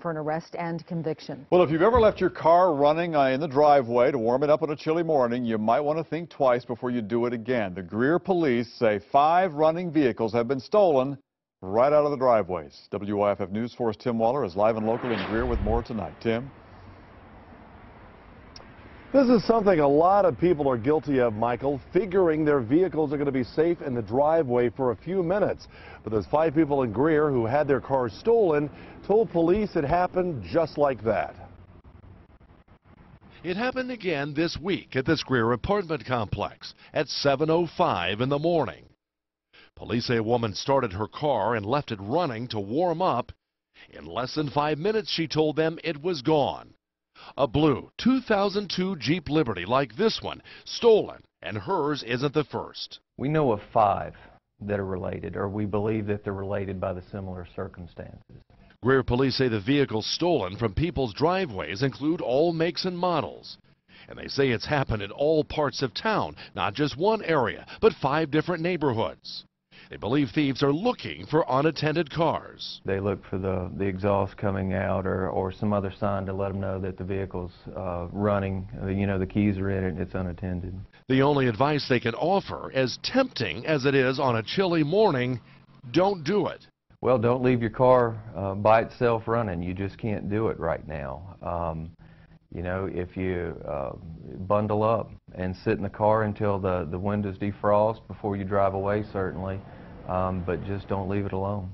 for an arrest and conviction. Well, if you've ever left your car running uh, in the driveway to warm it up on a chilly morning, you might want to think twice before you do it again. The Greer police say five running vehicles have been stolen right out of the driveways. WYFF News 4 Tim Waller is live and local in Greer with more tonight. Tim? This is something a lot of people are guilty of, Michael, figuring their vehicles are going to be safe in the driveway for a few minutes. But those five people in Greer who had their cars stolen, told police it happened just like that. It happened again this week at this Greer apartment complex at 7.05 in the morning. Police say a woman started her car and left it running to warm up. In less than five minutes, she told them it was gone. A blue 2002 Jeep Liberty like this one, stolen, and hers isn't the first. We know of five that are related, or we believe that they're related by the similar circumstances. Greer police say the vehicles stolen from people's driveways include all makes and models. And they say it's happened in all parts of town, not just one area, but five different neighborhoods. They believe thieves are looking for unattended cars. They look for the, the exhaust coming out or, or some other sign to let them know that the vehicle's uh, running. Uh, you know, the keys are in it and it's unattended. The only advice they can offer, as tempting as it is on a chilly morning, don't do it. Well, don't leave your car uh, by itself running. You just can't do it right now. Um, you know, if you uh, bundle up and sit in the car until the, the windows defrost before you drive away, certainly um, but just don't leave it alone.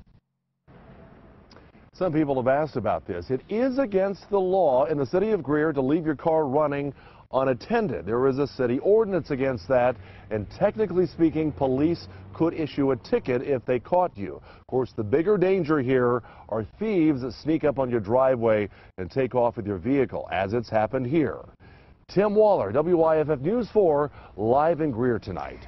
Some people have asked about this. It is against the law in the city of Greer to leave your car running unattended. There is a city ordinance against that, and technically speaking, police could issue a ticket if they caught you. Of course, the bigger danger here are thieves that sneak up on your driveway and take off with your vehicle, as it's happened here. Tim Waller, WYFF News 4, live in Greer tonight.